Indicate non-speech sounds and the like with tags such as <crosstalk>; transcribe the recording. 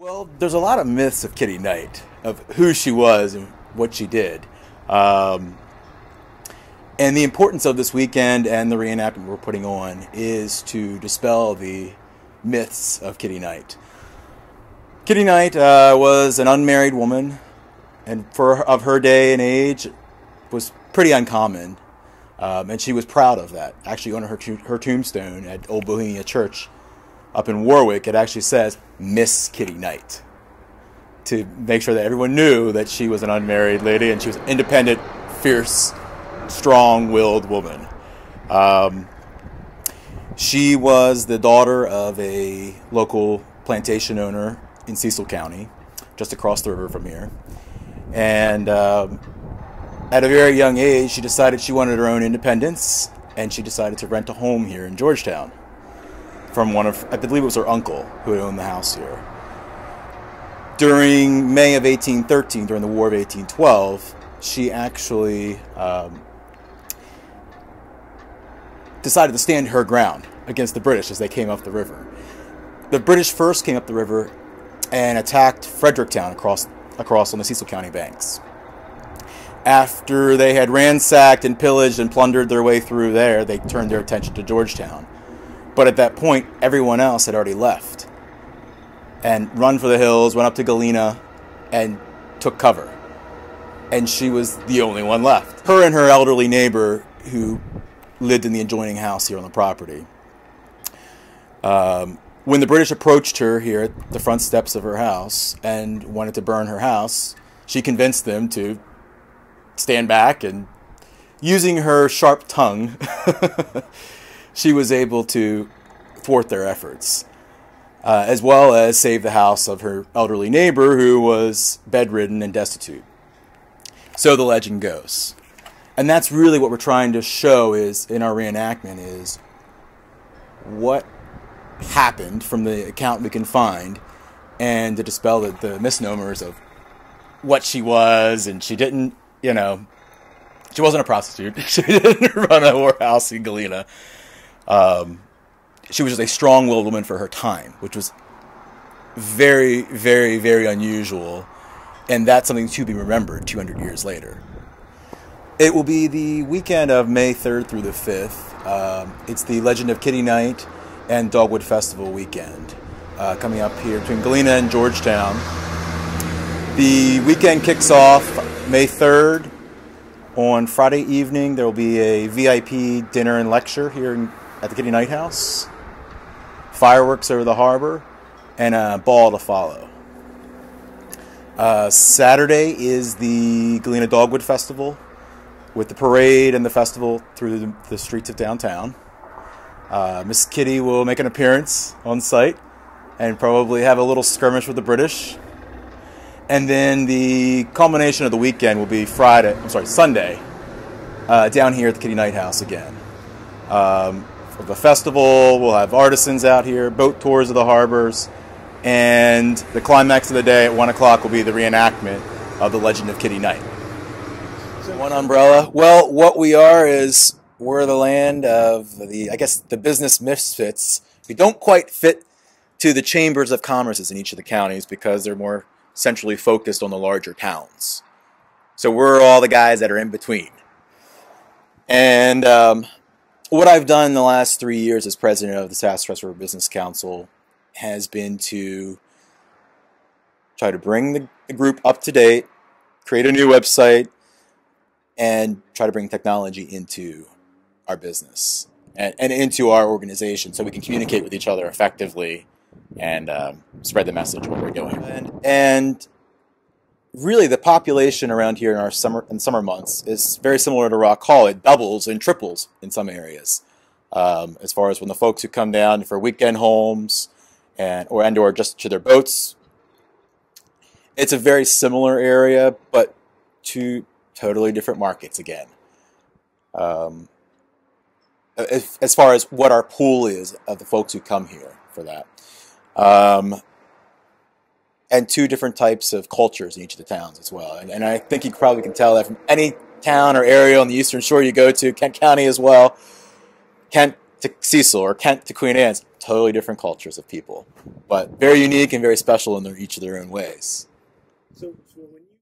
Well, there's a lot of myths of Kitty Knight, of who she was and what she did. Um, and the importance of this weekend and the reenactment we're putting on is to dispel the myths of Kitty Knight. Kitty Knight uh, was an unmarried woman, and for of her day and age, was pretty uncommon. Um, and she was proud of that. Actually, on her her tombstone at Old Bohemia Church, up in Warwick, it actually says Miss Kitty Knight to make sure that everyone knew that she was an unmarried lady and she was an independent, fierce, strong-willed woman. Um, she was the daughter of a local plantation owner in Cecil County, just across the river from here. And um, at a very young age, she decided she wanted her own independence, and she decided to rent a home here in Georgetown from one of, I believe it was her uncle who owned the house here. During May of 1813, during the War of 1812, she actually um, decided to stand her ground against the British as they came up the river. The British first came up the river and attacked Fredericktown across across on the Cecil County banks. After they had ransacked and pillaged and plundered their way through there, they turned their attention to Georgetown. But at that point, everyone else had already left and run for the hills, went up to Galena, and took cover. And she was the only one left. Her and her elderly neighbor, who lived in the adjoining house here on the property. Um, when the British approached her here at the front steps of her house and wanted to burn her house, she convinced them to stand back and using her sharp tongue, <laughs> she was able to thwart their efforts, uh, as well as save the house of her elderly neighbor who was bedridden and destitute. So the legend goes. And that's really what we're trying to show is in our reenactment is what happened from the account we can find and to dispel the, the misnomers of what she was and she didn't, you know, she wasn't a prostitute. <laughs> she didn't run a whorehouse in Galena. Um, she was just a strong-willed woman for her time, which was very, very, very unusual, and that's something to be remembered 200 years later. It will be the weekend of May 3rd through the 5th. Um, it's the Legend of Kitty Knight and Dogwood Festival weekend uh, coming up here between Galena and Georgetown. The weekend kicks off May 3rd. On Friday evening, there will be a VIP dinner and lecture here in, at the Kitty Knight House, fireworks over the harbor, and a ball to follow. Uh, Saturday is the Galena Dogwood Festival with the parade and the festival through the, the streets of downtown. Uh, Miss Kitty will make an appearance on site and probably have a little skirmish with the British. And then the culmination of the weekend will be Friday, I'm sorry, Sunday, uh, down here at the Kitty Knight House again. Um, for the festival, we'll have artisans out here, boat tours of the harbors, and the climax of the day at 1 o'clock will be the reenactment of the Legend of Kitty Knight. One umbrella. Well, what we are is we're the land of the, I guess, the business misfits. We don't quite fit to the chambers of commerces in each of the counties because they're more centrally focused on the larger towns. So we're all the guys that are in between. And um, what I've done in the last three years as president of the Sassafras River Business Council has been to try to bring the, group up to date, create a new website, and try to bring technology into our business and, and into our organization so we can communicate with each other effectively and um, spread the message what we're doing. And, and really, the population around here in our summer in summer months is very similar to Rock Hall. It doubles and triples in some areas. Um, as far as when the folks who come down for weekend homes and or and or just to their boats, it's a very similar area, but two totally different markets again. Um, as, as far as what our pool is of the folks who come here for that. Um, and two different types of cultures in each of the towns as well. And, and, I think you probably can tell that from any town or area on the eastern shore you go to, Kent County as well. Kent to Cecil or Kent to Queen Anne's, totally different cultures of people, but very unique and very special in their, each of their own ways. So, so when you